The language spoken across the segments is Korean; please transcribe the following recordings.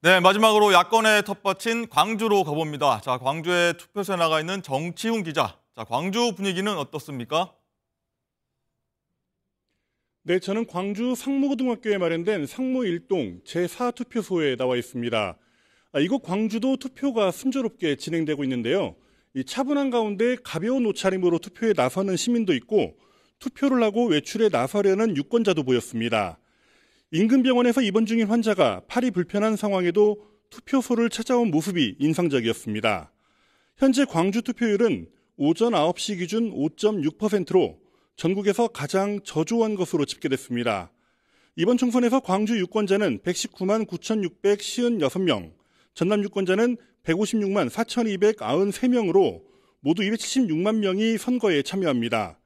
네, 마지막으로 야권의 텃밭인 광주로 가봅니다. 자, 광주에 투표소에 나가 있는 정치훈 기자. 자, 광주 분위기는 어떻습니까? 네, 저는 광주 상무고등학교에 마련된 상무 1동 제4투표소에 나와 있습니다. 아, 이곳 광주도 투표가 순조롭게 진행되고 있는데요. 이 차분한 가운데 가벼운 옷차림으로 투표에 나서는 시민도 있고 투표를 하고 외출에 나서려는 유권자도 보였습니다. 인근 병원에서 입원 중인 환자가 팔이 불편한 상황에도 투표소를 찾아온 모습이 인상적이었습니다. 현재 광주 투표율은 오전 9시 기준 5.6%로 전국에서 가장 저조한 것으로 집계됐습니다. 이번 총선에서 광주 유권자는 119만 9,656명, 전남 유권자는 156만 4,293명으로 모두 276만 명이 선거에 참여합니다.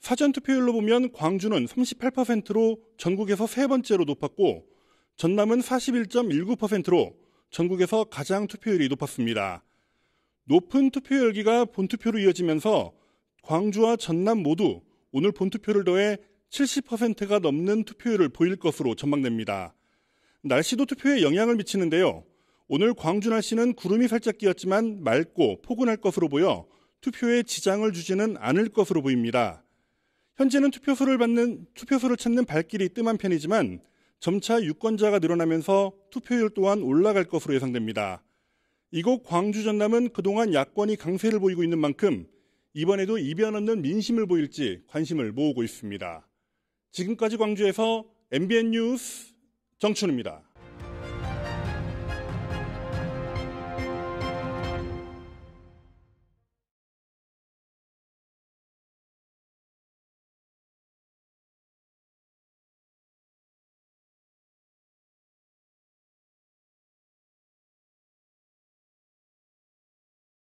사전 투표율로 보면 광주는 38%로 전국에서 세 번째로 높았고 전남은 41.19%로 전국에서 가장 투표율이 높았습니다. 높은 투표 열기가 본투표로 이어지면서 광주와 전남 모두 오늘 본투표를 더해 70%가 넘는 투표율을 보일 것으로 전망됩니다. 날씨도 투표에 영향을 미치는데요. 오늘 광주 날씨는 구름이 살짝 끼었지만 맑고 포근할 것으로 보여 투표에 지장을 주지는 않을 것으로 보입니다. 현재는 투표소를 받는 투표소를 찾는 발길이 뜸한 편이지만 점차 유권자가 늘어나면서 투표율 또한 올라갈 것으로 예상됩니다. 이곳 광주 전남은 그동안 야권이 강세를 보이고 있는 만큼 이번에도 이변 없는 민심을 보일지 관심을 모으고 있습니다. 지금까지 광주에서 MBN 뉴스 정춘우입니다.